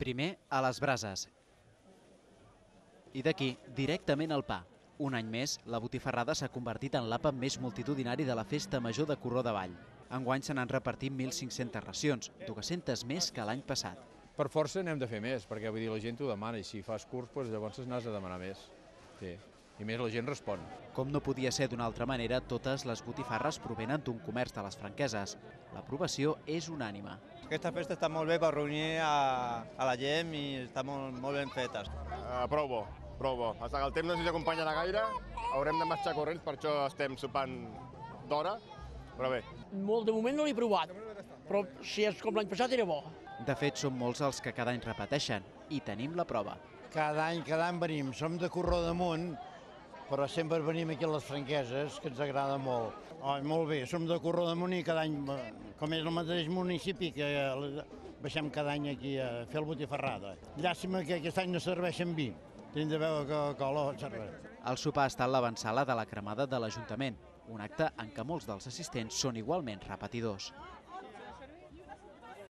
Primer, a les brases. I d'aquí, directament al pa. Un any més, la botifarrada s'ha convertit en l'àpat més multitudinari de la Festa Major de Corró de Vall. Enguany se n'han repartit 1.500 racions, 200 més que l'any passat. Per força n'hem de fer més, perquè vull dir, la gent t'ho demana, i si fas curs, doncs, llavors n'has de demanar més. Sí. I més la gent respon. Com no podia ser d'una altra manera, totes les botifarres provenen d'un comerç de les franqueses. L'aprovació és unànima. Aquesta festa està molt bé per reunir a, a la gent i està molt, molt ben fetes. Uh, prou bo, prou bo. Fins que el temps no ens acompanyarà gaire, haurem de marxar corrents, per això estem sopant d'hora, però bé. Molt de moment no l'he provat, però si és com l'any passat era bo. De fet, són molts els que cada any repeteixen i tenim la prova. Cada any, cada any venim. Som de Corró damunt, però sempre venim aquí a les franqueses, que ens agrada molt. Oh, molt bé, som de Corró damunt i cada any, com és el mateix municipi, que baixem cada any aquí a fer el botifarrada. Llàstima que aquest any no serveixen vi. Tenim de veure que cola serveix. El sopar ha estat l'avançala de la cremada de l'Ajuntament, un acte en què molts dels assistents són igualment repetidors.